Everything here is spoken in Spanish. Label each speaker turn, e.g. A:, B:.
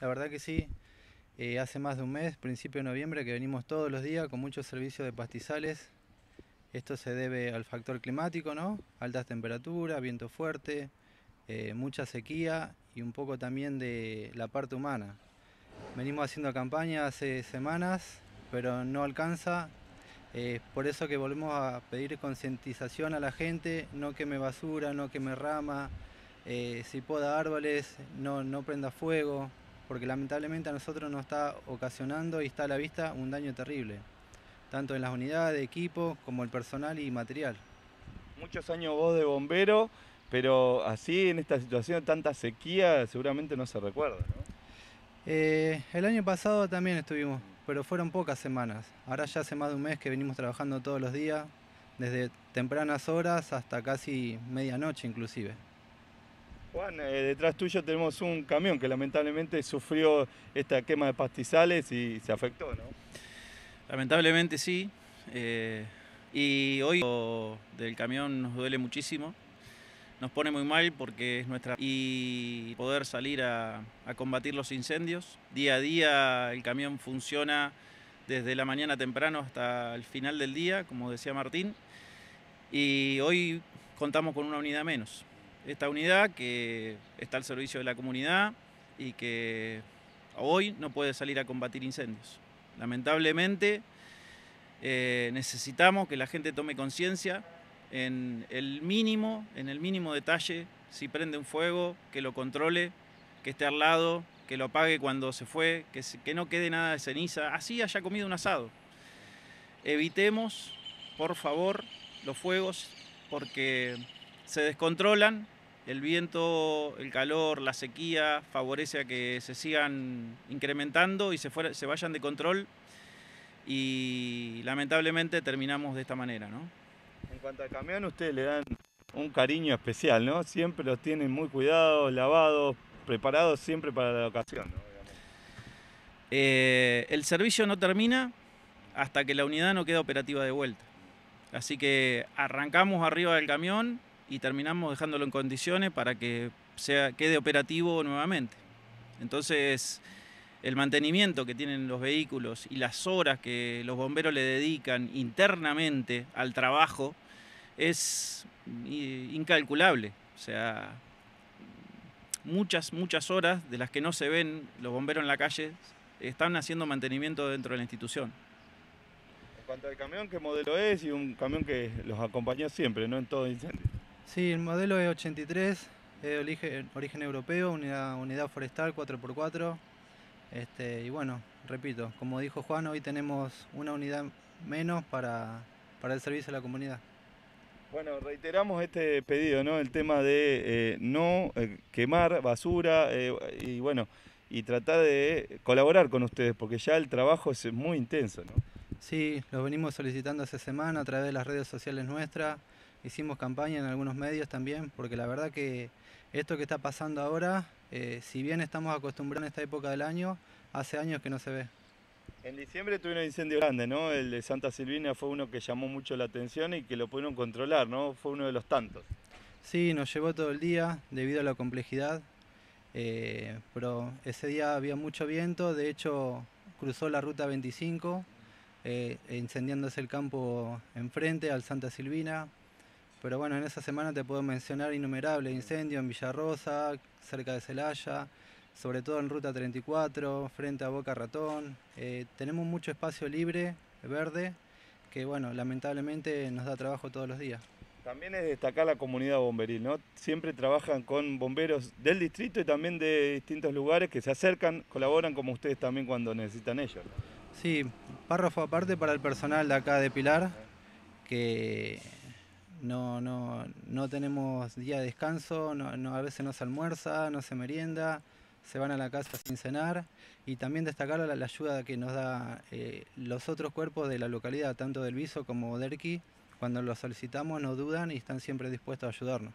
A: La verdad que sí. Eh, hace más de un mes, principio de noviembre, que venimos todos los días con muchos servicios de pastizales. Esto se debe al factor climático, ¿no? Altas temperaturas, viento fuerte, eh, mucha sequía y un poco también de la parte humana. Venimos haciendo campaña hace semanas, pero no alcanza. Eh, por eso que volvemos a pedir concientización a la gente, no queme basura, no queme rama, eh, si poda árboles, no, no prenda fuego, porque lamentablemente a nosotros nos está ocasionando y está a la vista un daño terrible, tanto en las unidades, equipo, como el personal y material.
B: Muchos años vos de bombero, pero así en esta situación tanta sequía seguramente no se recuerda, ¿no?
A: Eh, el año pasado también estuvimos, pero fueron pocas semanas. Ahora ya hace más de un mes que venimos trabajando todos los días, desde tempranas horas hasta casi medianoche inclusive.
B: Juan, eh, detrás tuyo tenemos un camión que lamentablemente sufrió esta quema de pastizales y se afectó, ¿no?
C: Lamentablemente sí. eh, y hoy del camión nos duele muchísimo. Nos pone muy mal porque es nuestra... Y poder salir a, a combatir los incendios. Día a día el camión funciona desde la mañana temprano hasta el final del día, como decía Martín. Y hoy contamos con una unidad menos. Esta unidad que está al servicio de la comunidad y que hoy no puede salir a combatir incendios. Lamentablemente eh, necesitamos que la gente tome conciencia en el mínimo, en el mínimo detalle, si prende un fuego, que lo controle, que esté al lado, que lo apague cuando se fue, que, no quede nada de ceniza, así haya comido un asado. Evitemos, por favor, los fuegos porque se descontrolan, el viento, el calor, la sequía favorece a que se sigan incrementando y se, fuera- se vayan de control y lamentablemente terminamos de esta manera, ¿no?
B: En cuanto al camión, ustedes le dan un cariño especial, ¿no? Siempre los tienen muy cuidados, lavados, preparados siempre para la ocasión.
C: Eh, el servicio no termina hasta que la unidad no queda operativa de vuelta. Así que arrancamos arriba del camión y terminamos dejándolo en condiciones para que sea, quede operativo nuevamente. Entonces, el mantenimiento que tienen los vehículos y las horas que los bomberos le dedican internamente al trabajo es incalculable. O sea, muchas, muchas horas de las que no se ven los bomberos en la calle están haciendo mantenimiento dentro de la institución.
B: En cuanto al camión, ¿qué modelo es? Y un camión que los acompañó siempre, ¿no? En todo incendio.
A: Sí, el modelo es 83, es origen, origen europeo, unidad, unidad forestal 4x4. Este, y bueno, repito, como dijo Juan, hoy tenemos una unidad menos para, para el servicio a la comunidad.
B: Bueno, reiteramos este pedido, ¿no? El tema de eh, no eh, quemar basura eh, y bueno, y tratar de colaborar con ustedes, porque ya el trabajo es muy intenso, ¿no?
A: Sí, lo venimos solicitando hace semana a través de las redes sociales nuestras. Hicimos campaña en algunos medios también, porque la verdad que esto que está pasando ahora, eh, si bien estamos acostumbrados en esta época del año, hace años que no se ve.
B: En diciembre tuvieron un incendio grande, ¿no? El de Santa Silvina fue uno que llamó mucho la atención y que lo pudieron controlar, ¿no? Fue uno de los tantos.
A: Sí, nos llevó todo el día debido a la complejidad, eh, pero ese día había mucho viento, de hecho cruzó la ruta 25, eh, incendiándose el campo enfrente al Santa Silvina. Pero bueno, en esa semana te puedo mencionar innumerables incendios en Villarrosa, cerca de Celaya, sobre todo en Ruta 34, frente a Boca Ratón. Eh, tenemos mucho espacio libre, verde, que bueno, lamentablemente nos da trabajo todos los días.
B: También es destacar la comunidad bomberil, ¿no? Siempre trabajan con bomberos del distrito y también de distintos lugares que se acercan, colaboran como ustedes también cuando necesitan ellos.
A: Sí, párrafo aparte para el personal de acá de Pilar, que no, no, no tenemos día de descanso, no, a veces no se almuerza, no se merienda, se van a la casa sin cenar y también destacar la, la ayuda que nos da eh, los otros cuerpos de la localidad, tanto del Viso como Derqui, cuando los solicitamos no dudan y están siempre dispuestos a ayudarnos.